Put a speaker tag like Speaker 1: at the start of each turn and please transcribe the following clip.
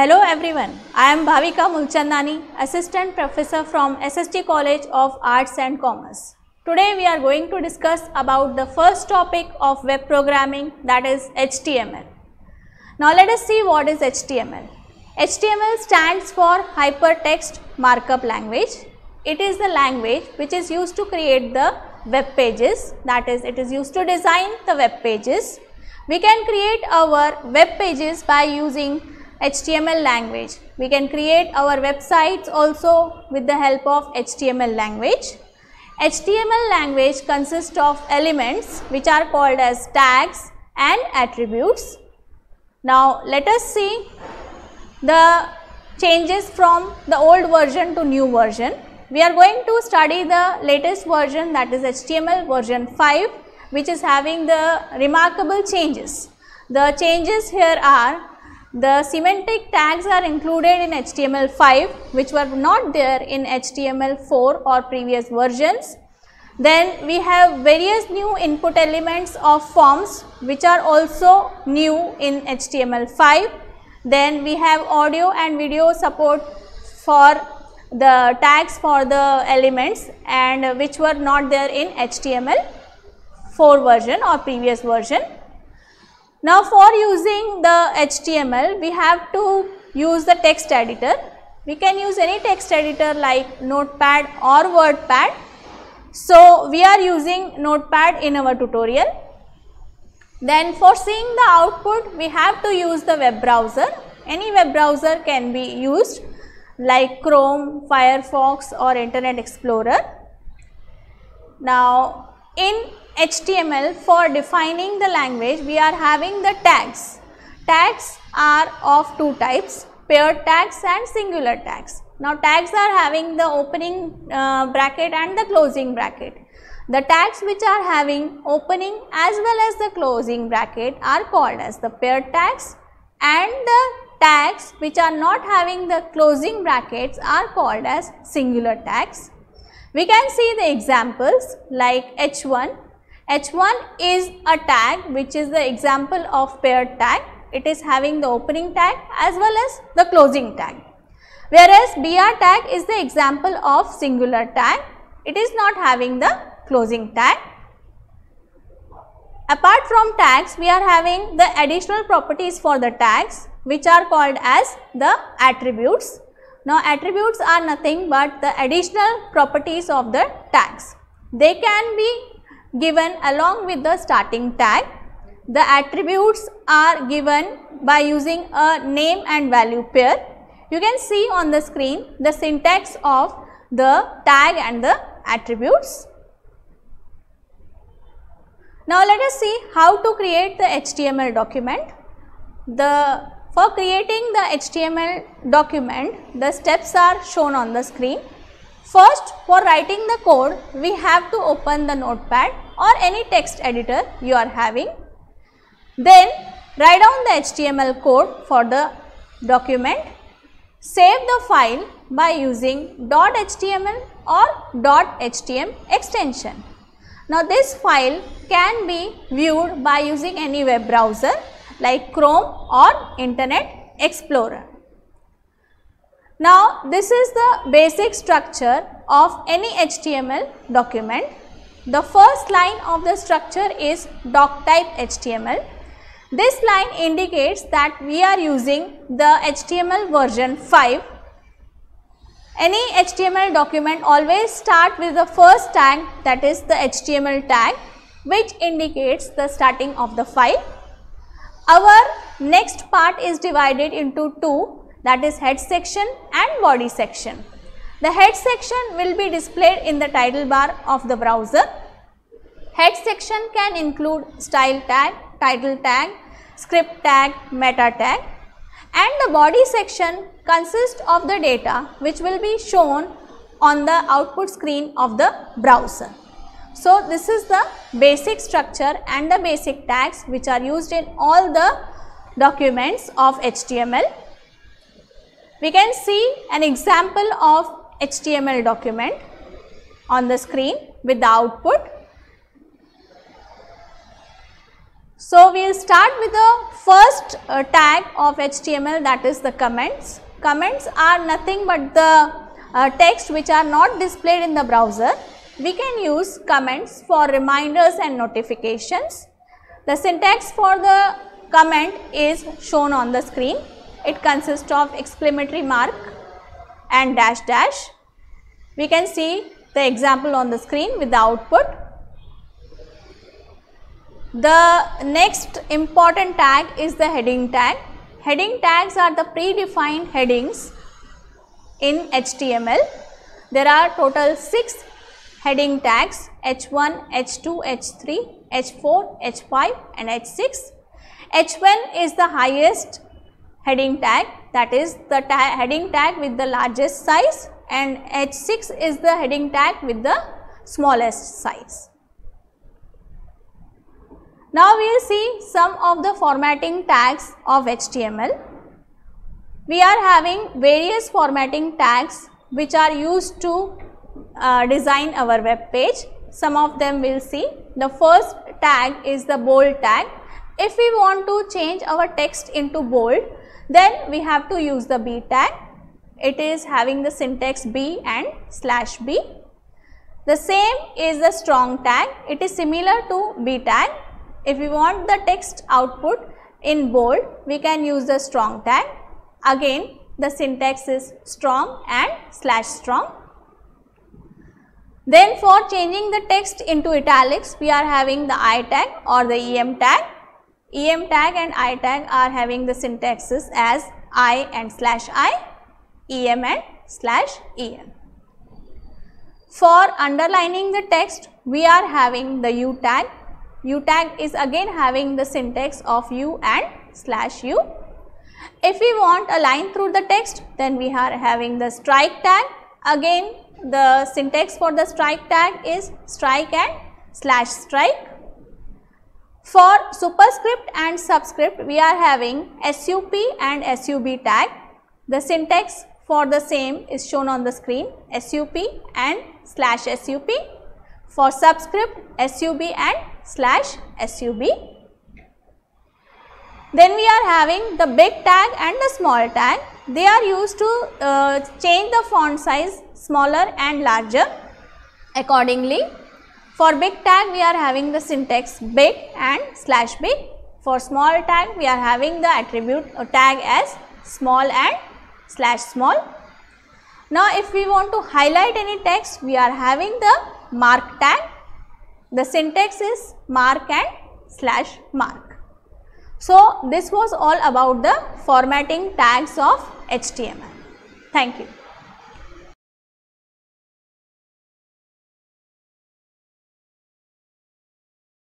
Speaker 1: Hello everyone, I am Bhavika Mulchandani, Assistant Professor from SST College of Arts and Commerce. Today we are going to discuss about the first topic of web programming that is HTML. Now let us see what is HTML. HTML stands for Hypertext Markup Language. It is the language which is used to create the web pages that is it is used to design the web pages. We can create our web pages by using HTML language. We can create our websites also with the help of HTML language. HTML language consists of elements which are called as tags and attributes. Now let us see the changes from the old version to new version. We are going to study the latest version that is HTML version 5 which is having the remarkable changes. The changes here are the semantic tags are included in HTML5 which were not there in HTML4 or previous versions. Then we have various new input elements of forms which are also new in HTML5. Then we have audio and video support for the tags for the elements and which were not there in HTML4 version or previous version. Now for using the HTML, we have to use the text editor. We can use any text editor like Notepad or WordPad. So we are using Notepad in our tutorial. Then for seeing the output, we have to use the web browser. Any web browser can be used like Chrome, Firefox or Internet Explorer. Now in HTML for defining the language we are having the tags. Tags are of two types paired tags and singular tags. Now tags are having the opening uh, bracket and the closing bracket. The tags which are having opening as well as the closing bracket are called as the paired tags and the tags which are not having the closing brackets are called as singular tags. We can see the examples like H1 H1 is a tag which is the example of paired tag. It is having the opening tag as well as the closing tag. Whereas BR tag is the example of singular tag. It is not having the closing tag. Apart from tags, we are having the additional properties for the tags which are called as the attributes. Now, attributes are nothing but the additional properties of the tags. They can be given along with the starting tag. The attributes are given by using a name and value pair. You can see on the screen the syntax of the tag and the attributes. Now let us see how to create the HTML document. The for creating the HTML document, the steps are shown on the screen. First, for writing the code, we have to open the notepad or any text editor you are having. Then, write down the HTML code for the document. Save the file by using .html or .htm extension. Now, this file can be viewed by using any web browser like Chrome or Internet Explorer. Now, this is the basic structure of any HTML document. The first line of the structure is doc type HTML. This line indicates that we are using the HTML version 5. Any HTML document always start with the first tag that is the HTML tag which indicates the starting of the file. Our next part is divided into two that is head section and body section. The head section will be displayed in the title bar of the browser. Head section can include style tag, title tag, script tag, meta tag and the body section consists of the data which will be shown on the output screen of the browser. So, this is the basic structure and the basic tags which are used in all the documents of HTML we can see an example of HTML document on the screen with the output. So, we will start with the first uh, tag of HTML that is the comments. Comments are nothing but the uh, text which are not displayed in the browser. We can use comments for reminders and notifications. The syntax for the comment is shown on the screen. It consists of exclamatory mark and dash dash. We can see the example on the screen with the output. The next important tag is the heading tag. Heading tags are the predefined headings in HTML. There are total 6 heading tags H1, H2, H3, H4, H5 and H6. H1 is the highest heading tag that is the ta heading tag with the largest size and H6 is the heading tag with the smallest size. Now we will see some of the formatting tags of HTML. We are having various formatting tags which are used to uh, design our web page. Some of them we will see. The first tag is the bold tag. If we want to change our text into bold, then we have to use the B tag. It is having the syntax B and slash B. The same is the strong tag. It is similar to B tag if we want the text output in bold, we can use the strong tag. Again, the syntax is strong and slash strong. Then for changing the text into italics, we are having the I tag or the EM tag. EM tag and I tag are having the syntaxes as I and slash I, EM and slash EM. For underlining the text, we are having the U tag U tag is again having the syntax of U and slash U. If we want a line through the text, then we are having the strike tag. Again, the syntax for the strike tag is strike and slash strike. For superscript and subscript, we are having SUP and SUB tag. The syntax for the same is shown on the screen SUP and slash SUP. For subscript, SUB and slash SUB. Then we are having the big tag and the small tag. They are used to uh, change the font size smaller and larger accordingly. For big tag we are having the syntax big and slash big. For small tag we are having the attribute uh, tag as small and slash small. Now if we want to highlight any text we are having the mark tag the syntax is mark and slash mark. So, this was all about the formatting tags of HTML. Thank you.